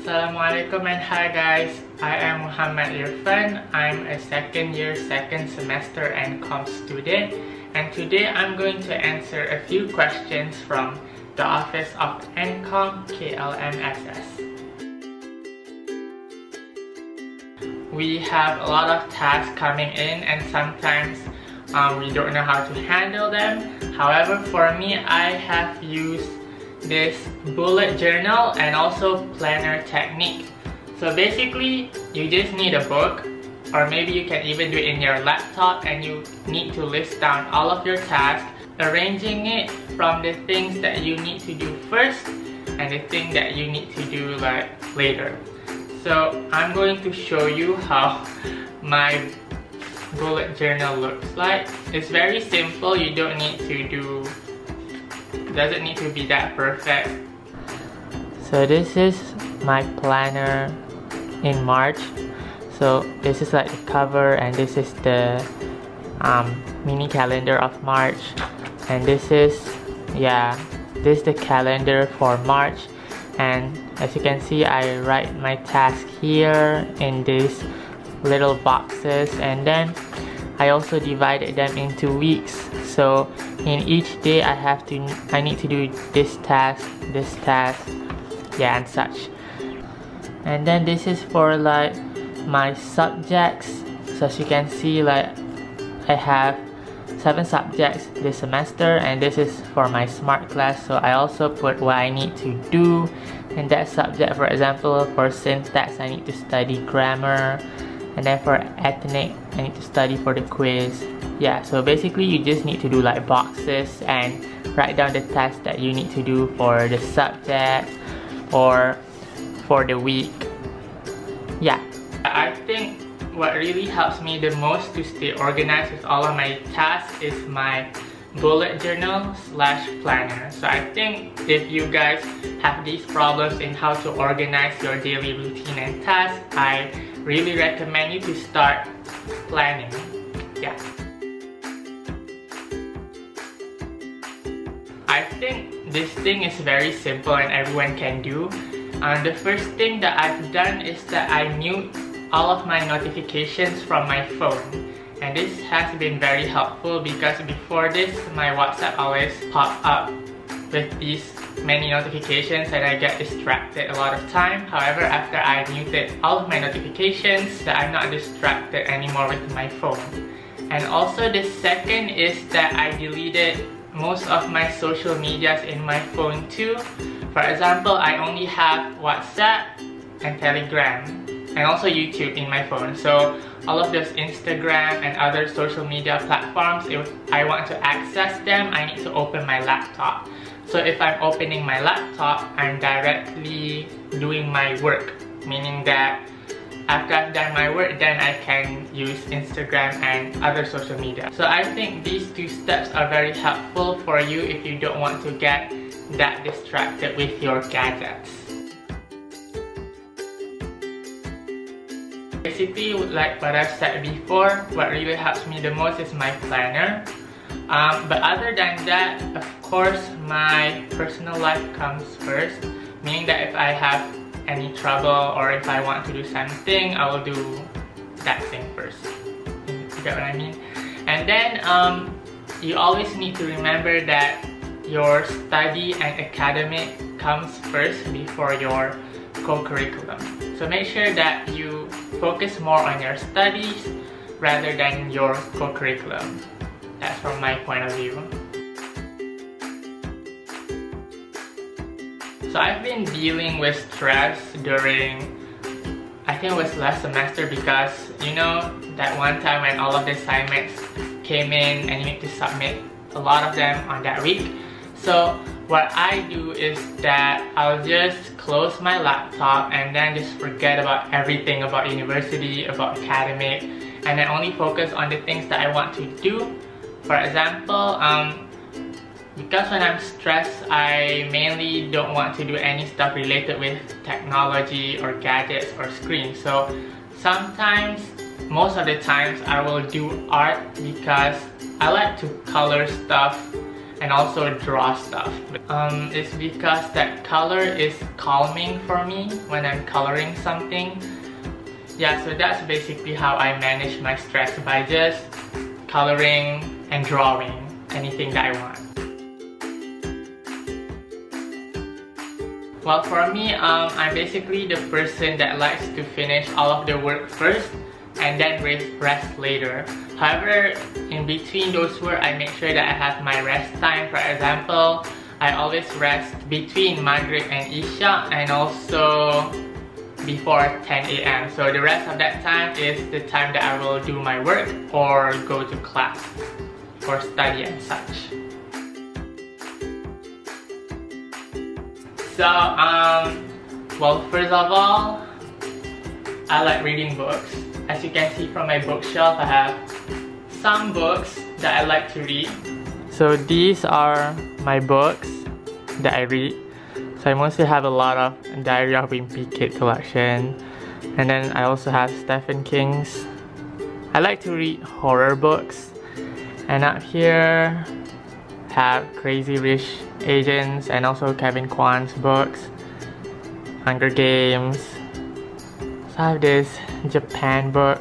Assalamualaikum and hi guys. I am Muhammad Irfan. I'm a second year, second semester ENCOM student and today I'm going to answer a few questions from the Office of ENCOM KLMSS. We have a lot of tasks coming in and sometimes um, we don't know how to handle them. However, for me, I have used this bullet journal and also planner technique. So basically, you just need a book or maybe you can even do it in your laptop and you need to list down all of your tasks, arranging it from the things that you need to do first and the thing that you need to do like later. So I'm going to show you how my bullet journal looks like. It's very simple, you don't need to do, doesn't need to be that perfect. So this is my planner in March. So this is like the cover and this is the um, mini calendar of March. And this is, yeah, this is the calendar for March. And as you can see, I write my task here in these little boxes and then I also divided them into weeks. So in each day I have to I need to do this task this task yeah and such. And then this is for like my subjects. So as you can see like I have seven subjects this semester and this is for my smart class. So I also put what I need to do in that subject. For example for syntax I need to study grammar and then for ethnic I need to study for the quiz. Yeah so basically you just need to do like boxes and write down the tasks that you need to do for the subject or for the week. Yeah. I think what really helps me the most to stay organized with all of my tasks is my bullet journal slash planner. So I think if you guys have these problems in how to organize your daily routine and tasks, I really recommend you to start planning. Yeah. I think this thing is very simple and everyone can do. Uh, the first thing that I've done is that I mute all of my notifications from my phone and this has been very helpful because before this my WhatsApp always pop up with these many notifications and I get distracted a lot of time. However, after I muted all of my notifications, that I'm not distracted anymore with my phone. And also the second is that I deleted most of my social medias in my phone too. For example, I only have WhatsApp and Telegram and also YouTube in my phone. So all of those Instagram and other social media platforms, if I want to access them, I need to open my laptop. So if I'm opening my laptop, I'm directly doing my work, meaning that after I've done my work, then I can use Instagram and other social media. So I think these two steps are very helpful for you if you don't want to get that distracted with your gadgets. Basically, like what I've said before, what really helps me the most is my planner. Um, but other than that, course, my personal life comes first. Meaning that if I have any trouble or if I want to do something, I will do that thing first. You get what I mean? And then um, you always need to remember that your study and academic comes first before your co-curriculum. So make sure that you focus more on your studies rather than your co-curriculum. That's from my point of view. So I've been dealing with stress during, I think it was last semester because, you know, that one time when all of the assignments came in and you need to submit a lot of them on that week. So what I do is that I'll just close my laptop and then just forget about everything about university, about academic, and then only focus on the things that I want to do. For example, um, because when I'm stressed, I mainly don't want to do any stuff related with technology or gadgets or screens. So sometimes, most of the times, I will do art because I like to color stuff and also draw stuff. Um, it's because that color is calming for me when I'm coloring something. Yeah, so that's basically how I manage my stress by just coloring and drawing anything that I want. Well, for me, um, I'm basically the person that likes to finish all of the work first and then rest later. However, in between those work, I make sure that I have my rest time. For example, I always rest between Maghrib and Isha and also before 10 a.m. So the rest of that time is the time that I will do my work or go to class for study and such. So, um, well, first of all, I like reading books. As you can see from my bookshelf, I have some books that I like to read. So these are my books that I read. So I mostly have a lot of Diary of Wimpy Kid collection. And then I also have Stephen King's. I like to read horror books. And up here, have Crazy Rich Asians and also Kevin Kwan's books, Hunger Games. So I have this Japan book,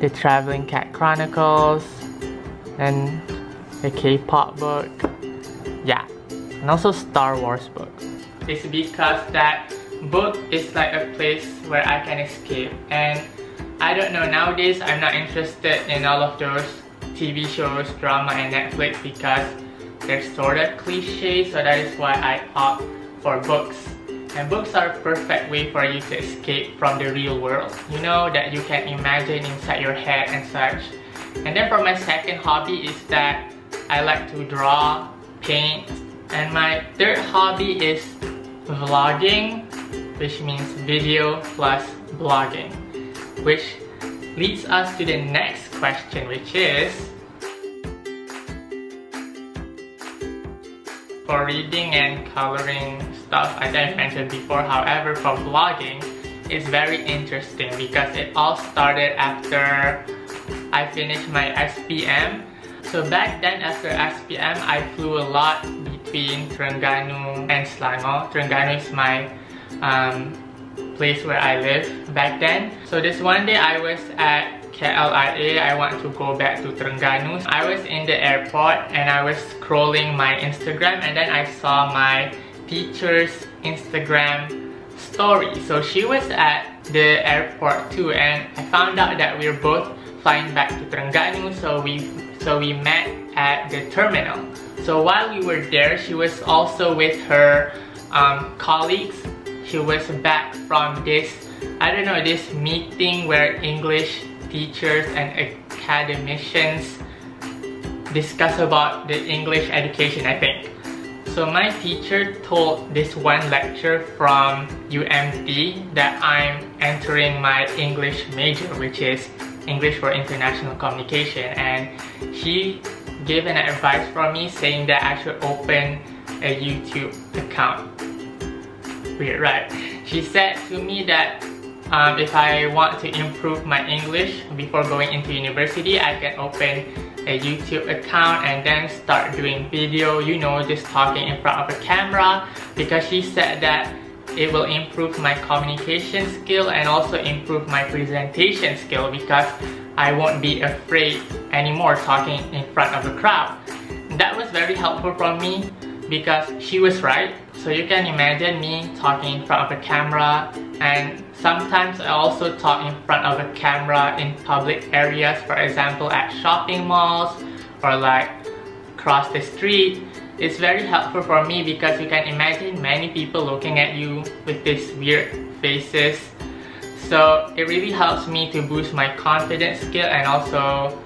The Traveling Cat Chronicles, and the K-pop book. Yeah, and also Star Wars book. It's because that book is like a place where I can escape and I don't know nowadays I'm not interested in all of those TV shows, drama and Netflix because they're sort of cliche, so that is why I opt for books. And books are a perfect way for you to escape from the real world. You know, that you can imagine inside your head and such. And then for my second hobby is that I like to draw, paint, and my third hobby is vlogging, which means video plus blogging. Which leads us to the next question, which is for reading and coloring stuff as I mentioned before. However, for vlogging, it's very interesting because it all started after I finished my SPM. So back then after SPM, I flew a lot between Terengganu and Selangor. Terengganu is my um, place where I live back then. So this one day I was at KLIA, I want to go back to Terengganu. I was in the airport and I was scrolling my Instagram and then I saw my teacher's Instagram story. So she was at the airport too and I found out that we are both flying back to Terengganu so we so we met at the terminal. So while we were there, she was also with her um, colleagues. She was back from this, I don't know, this meeting where English teachers and academicians discuss about the English education, I think. So my teacher told this one lecture from UMT that I'm entering my English major, which is English for International Communication. And she gave an advice for me saying that I should open a YouTube account. Weird, right? She said to me that um, if I want to improve my English before going into university, I can open a YouTube account and then start doing video, you know, just talking in front of a camera because she said that it will improve my communication skill and also improve my presentation skill because I won't be afraid anymore talking in front of a crowd. That was very helpful for me because she was right. So you can imagine me talking in front of a camera and sometimes I also talk in front of a camera in public areas, for example at shopping malls or like across the street. It's very helpful for me because you can imagine many people looking at you with these weird faces. So it really helps me to boost my confidence skill and also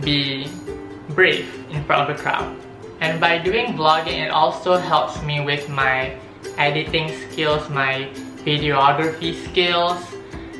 be brave in front of a crowd. And by doing vlogging, it also helps me with my editing skills, my videography skills,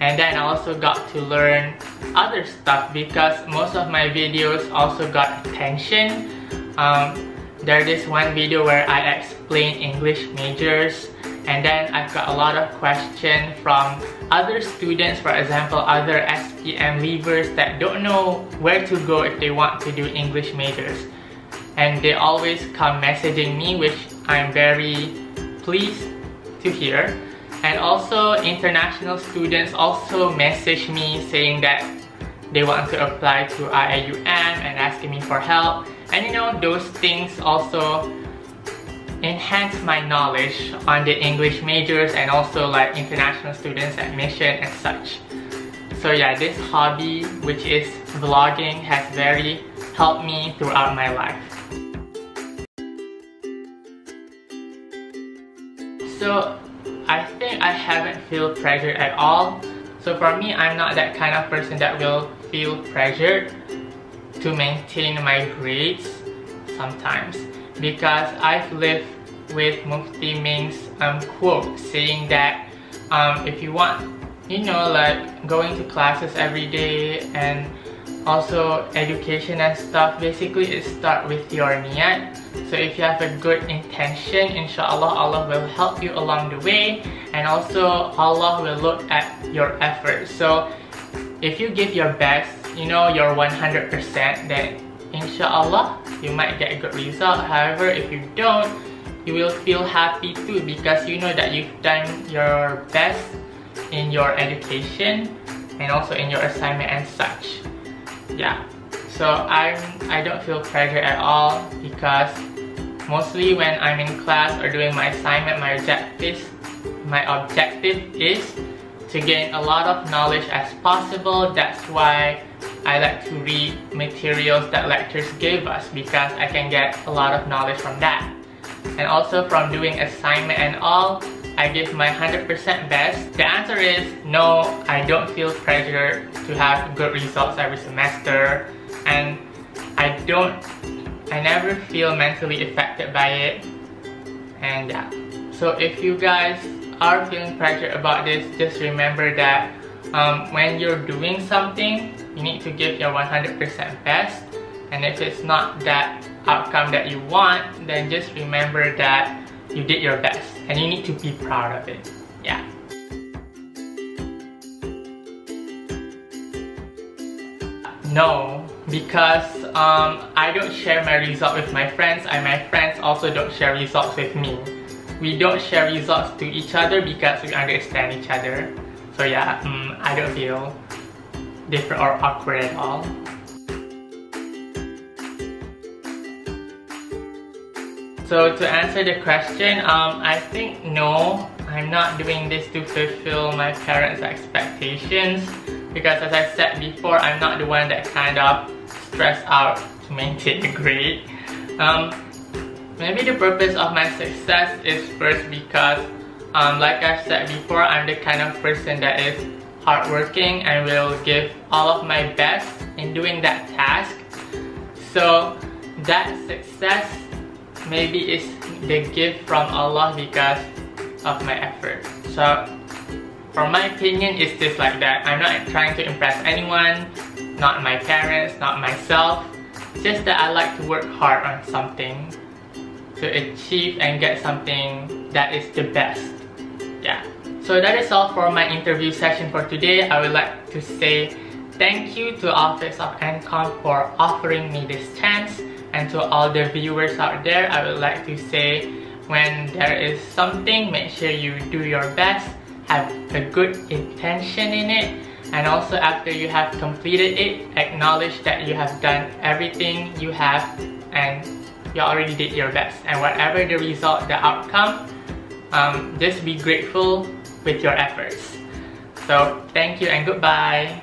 and then I also got to learn other stuff because most of my videos also got attention. Um, there's one video where I explain English majors and then I've got a lot of questions from other students, for example, other SPM leavers that don't know where to go if they want to do English majors. and they always come messaging me which I'm very pleased to hear and also international students also message me saying that they want to apply to IIUM and asking me for help and you know those things also enhance my knowledge on the English majors and also like international students admission and such. So yeah, this hobby, which is vlogging, has very helped me throughout my life. So I think I haven't feel pressure at all. So for me, I'm not that kind of person that will feel pressured to maintain my grades sometimes because I've lived with Mufti Menk's um, quote saying that um, if you want, you know, like going to classes every day and also education and stuff, basically it start with your niyat. So if you have a good intention, inshallah, Allah will help you along the way and also Allah will look at your effort. So if you give your best, you know, your 100%, then inshallah, you might get a good result. However, if you don't, you will feel happy too because you know that you've done your best in your education and also in your assignment and such. Yeah. So I'm I don't feel pressure at all because mostly when I'm in class or doing my assignment, my objective my objective is to gain a lot of knowledge as possible. That's why I like to read materials that lectures gave us because I can get a lot of knowledge from that and also from doing assignment and all, I give my 100% best? The answer is no, I don't feel pressure to have good results every semester and I don't, I never feel mentally affected by it and yeah. So if you guys are feeling pressure about this, just remember that um, when you're doing something, you need to give your 100% best and if it's not that outcome that you want, then just remember that you did your best and you need to be proud of it. Yeah. No, because um, I don't share my result with my friends and my friends also don't share results with me. We don't share results to each other because we understand each other. So yeah, um, I don't feel different or awkward at all. So to answer the question, um, I think no, I'm not doing this to fulfill my parents' expectations because as I said before, I'm not the one that kind of stress out to maintain a grade. Um, maybe the purpose of my success is first because um, like I said before, I'm the kind of person that is hardworking and will give all of my best in doing that task. So that success maybe is the gift from Allah because of my effort. So, from my opinion, it's just like that. I'm not trying to impress anyone, not my parents, not myself. Just that I like to work hard on something to achieve and get something that is the best. Yeah. So that is all for my interview session for today. I would like to say thank you to Office of ENCOM for offering me this chance and to all the viewers out there, I would like to say when there is something, make sure you do your best, have a good intention in it, and also after you have completed it, acknowledge that you have done everything you have and you already did your best. And whatever the result, the outcome, um, just be grateful with your efforts. So thank you and goodbye.